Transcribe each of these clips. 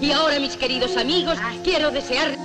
Y ahora, mis queridos amigos, quiero desear...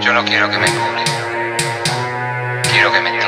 Yo no quiero que me cubra. Quiero que me